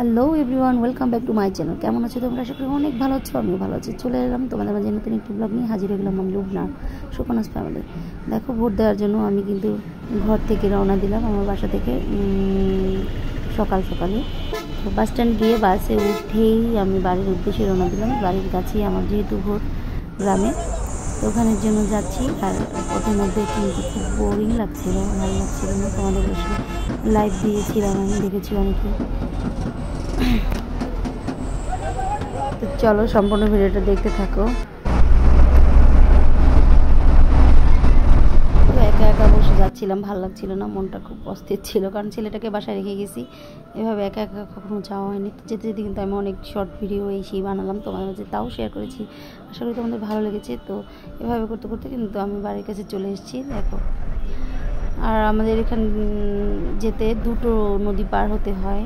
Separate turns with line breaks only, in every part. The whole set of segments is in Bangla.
Hello everyone welcome back to my channel কেমন আছো তোমরা? আশা করি অনেক ভালো আছো, আমিও ভালো আছি। চলে এলাম তোমাদের মাঝে নতুন একটি ব্লগ নিয়ে। হাজির হয়ে গেলাম আমি লুবনা সুকনাস ফ্যামিলি দেখো, ভোট দেওয়ার জন্য আমি কিন্তু ঘর থেকে রওনা দিলাম আমার বাসা থেকে সকাল সকালে। তো বাস স্ট্যান্ড গিয়ে বাসে উঠেই আমি বাড়ির উদ্দেশ্যে রওনা দিলাম। বাড়ির কাছেই আমার যেহেতু ভোট গ্রামে, তো ওখানের জন্য যাচ্ছি। আর ওদের মধ্যে কিন্তু খুব বোরিং লাগছিল, ভালো লাগছিল না। তোমাদের লাইভ দিয়েছিলাম আমি, দেখেছি অনেকে। তো চলো সম্পূর্ণ ভিডিওটা দেখতে থাকো। একা একা বসে যাচ্ছিলাম, ভালো লাগছিল না, মনটা খুব অস্থির ছিল, কারণ ছেলেটাকে বাসায় রেখে গেছি। এভাবে একা একা কখনো যাওয়া হয়নি। যেতে যেতে কিন্তু আমি অনেক শর্ট ভিডিও এই সেই বানালাম, তোমাদের মাঝে তাও শেয়ার করেছি। আশা করি তোমাদের ভালো লেগেছে। তো এভাবে করতে করতে কিন্তু আমি বাড়ির কাছে চলে এসেছি, দেখো। আর আমাদের এখান যেতে দুটো নদী পার হতে হয়।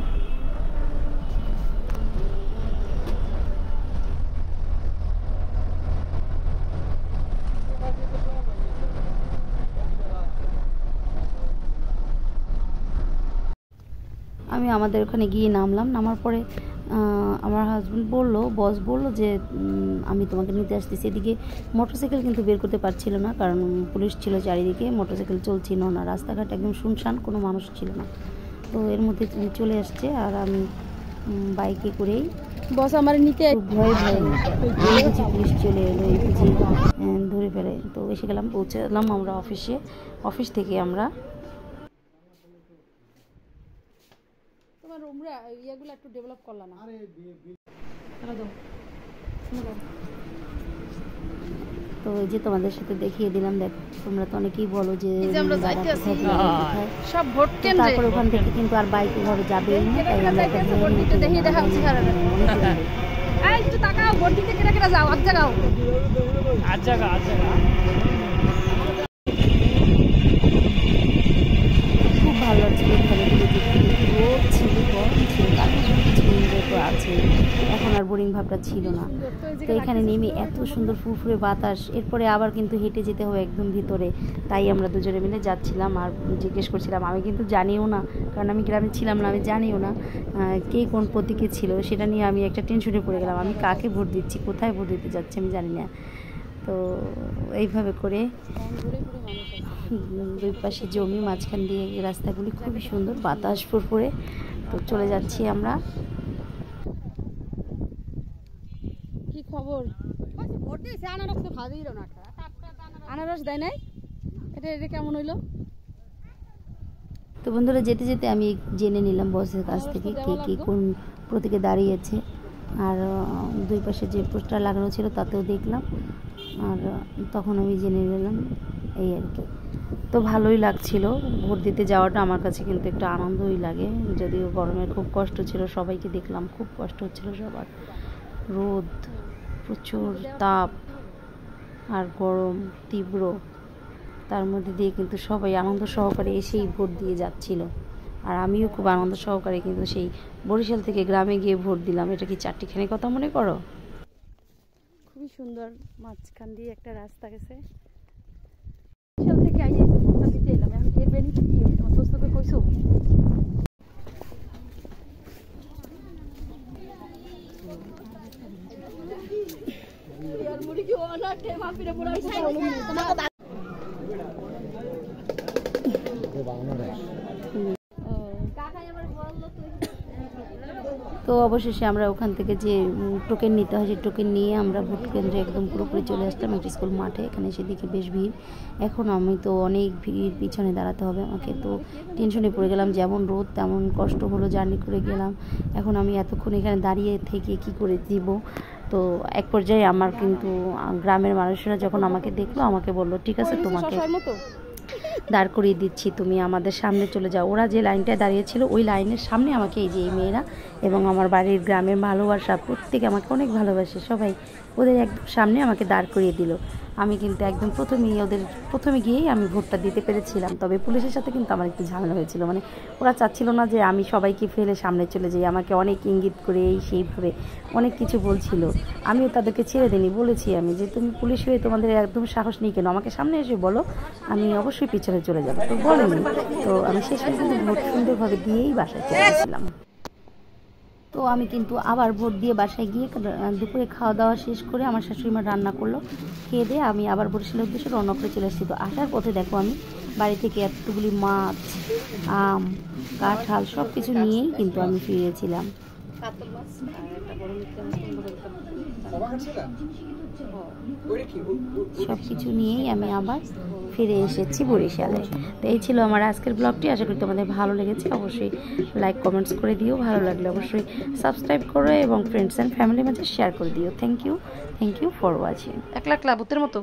আমি আমাদের ওখানে গিয়ে নামলাম। নামার পরে আমার হাজব্যান্ড বলল বস বলল যে আমি তোমাকে নিতে আসতেছি। এদিকে মোটরসাইকেল কিন্তু বের করতে পারছিল না কারণ পুলিশ ছিল চারিদিকে। মোটরসাইকেল চলছিল না রাস্তাঘাট একদম শুনশান কোনো মানুষ ছিল না। তো এর মধ্যে চলে আসছে আর আমি বাইকে করেই
বস আমার নিতে
ভয়ে ভয়ে পুলিশ চলে এলো এই বুঝি ধরে ফেলে। তো এসে গেলাম পৌঁছালাম আমরা অফিসে অফিস থেকে আমরা
তোমার ইয়েগুলো একটু ডেভেলপ করলা না।
তো এই যে তোমাদের সাথে দেখিয়ে দিলাম দেখ তোমরা তো অনেকেই বলো যে
সব ভোট কেন্দ্রে।
তারপর ওখান থেকে কিন্তু আর বাইক ঘরে যাবে না তাই আমরা
ভোট দিতে দেখি এই একটু তাকাও ভোট দিতে কেটে কেটে যাও আজ জায়গাও
আজ জায়গা আজ জায়গা
খুব ভালো লাগছিল এখানে রোদ ছিল গরম ছিল তার কিছু এনজয় তো আছে। এখন আর বোরিং ভাবটা ছিল না। তো এখানে নেমে এত সুন্দর ফুরফুরে বাতাস, এরপরে আবার কিন্তু হেঁটে যেতে হবে একদম ভিতরে। তাই আমরা দুজনে মিলে যাচ্ছিলাম আর জিজ্ঞেস করছিলাম, আমি কিন্তু জানিও না। কারণ আমি গ্রামে ছিলাম না, আমি জানিও না কে কোন প্রতীকে ছিল। সেটা নিয়ে আমি একটা টেনশনে পড়ে গেলাম, আমি কাকে ভোট দিচ্ছি, কোথায় ভোট দিতে যাচ্ছি আমি জানি না। তো এইভাবে করে দুই পাশে জমি, মাঝখান দিয়ে রাস্তাগুলি খুবই সুন্দর, বাতাস ফুরফুরে। তো চলে যাচ্ছি আমরা
কি খবর? আনারস দেয় নাই? এটা এটা কেমন হইল?
তো বন্ধুরা যেতে যেতে আমি জেনে নিলাম বসের কাছ থেকে কে কে কোন প্রতীকে দাঁড়িয়েছে। আর দুই পাশে যে পোস্টার লাগানো ছিল তাতেও দেখলাম। আর তখন আমি জেনে নিলাম এই আর কি। তো ভালোই লাগছিল ভোট দিতে যাওয়াটা আমার কাছে কিন্তু একটু আনন্দই লাগে। যদিও গরমের খুব কষ্ট ছিল সবাইকে দেখলাম খুব কষ্ট হচ্ছিল সবার। রোদ। প্রচুর তাপ আর গরম তীব্র। তার মধ্যে দিয়ে কিন্তু সবাই আনন্দ সহকারে এসেই ভোট দিয়ে যাচ্ছিল। আর আমিও খুব আনন্দ সহকারে কিন্তু সেই বরিশাল থেকে গ্রামে গিয়ে ভোট দিলাম। এটা কি চারটিখানি কথা মনে করো
খুবই সুন্দর মাঝখান দিয়ে একটা রাস্তা গেছে। বরিশাল থেকে ভোটটা দিতে এলাম। এখন এর বেনিফিট কি হয় তোমার দোস্তকে কইছো
তো অবশেষে আমরা ওখান থেকে যে টোকেন নিতে হয় সেই টোকেন নিয়ে আমরা ভোট কেন্দ্রে একদম পুরোপুরি চলে আসলাম, একটা স্কুল মাঠে, এখানে সেদিকে বেশ ভিড়। এখন আমি তো অনেক ভিড় পিছনে দাঁড়াতে হবে আমাকে, তো টেনশনে পড়ে গেলাম, যেমন রোদ, তেমন কষ্ট হলো জার্নি করে গেলাম। এখন আমি এতক্ষণ এখানে দাঁড়িয়ে থেকে কি করে দিব তো এক পর্যায়ে আমার কিন্তু গ্রামের মানুষরা যখন আমাকে দেখল আমাকে বলল ঠিক আছে তোমাকে দাঁড় করিয়ে দিচ্ছি, তুমি আমাদের সামনে চলে যাও। ওরা যে লাইনটায় দাঁড়িয়েছিল, ওই লাইনের সামনে আমাকে এই যে এই মেয়েরা এবং আমার বাড়ির গ্রামের ভালোবাসা, প্রত্যেকে আমাকে অনেক ভালোবাসে, সবাই ওদের একদম সামনে আমাকে দাঁড় করিয়ে দিল। আমি কিন্তু একদম প্রথমেই ওদের, প্রথমে গিয়েই আমি ভোটটা দিতে পেরেছিলাম, তবে পুলিশের সাথে কিন্তু আমার একটু ঝামেলা হয়েছিল। মানে ওরা চাচ্ছিল না যে আমি সবাইকে ফেলে সামনে চলে যাই, আমাকে অনেক ইঙ্গিত করে এই সেইভাবে অনেক কিছু বলছিল। আমিও তাদেরকে ছেড়ে দিইনি, বলেছি আমি যে তুমি পুলিশ হয়ে তোমাদের একদম সাহস নেই কেন? আমাকে সামনে এসে বলো, আমি অবশ্যই পিছনে চলে যাব। তো বলেনি তো আমি শেষ পর্যন্ত ভোট সুন্দরভাবে দিয়েই বাসায় চলে গেছিলাম। তো আমি কিন্তু আবার ভোট দিয়ে বাসায় গিয়ে দুপুরে খাওয়া দাওয়া শেষ করে আমার শাশুড়ি মা রান্না করল, খেয়ে দিয়ে আমি আবার বরিশালের উদ্দেশ্যে রওনা করে চলে এসেছি তো আসার পথে দেখো আমি বাড়ি থেকে এতগুলি মাছ, আম, কাঁঠাল সব কিছু নিয়েই কিন্তু আমি ফিরেছিলাম
মাছ
সব কিছু নিয়েই আমি আবার ফিরে এসেছি বরিশালে। তো এই ছিল আমার আজকের ব্লগটি। আশা করি তোমাদের ভালো লেগেছে। অবশ্যই লাইক কমেন্টস করে দিও। ভালো লাগলে অবশ্যই সাবস্ক্রাইব করো এবং ফ্রেন্ডস অ্যান্ড ফ্যামিলির মাঝে শেয়ার করে দিও। Thank you thank you for watching
এক লাখ লাভ মতো।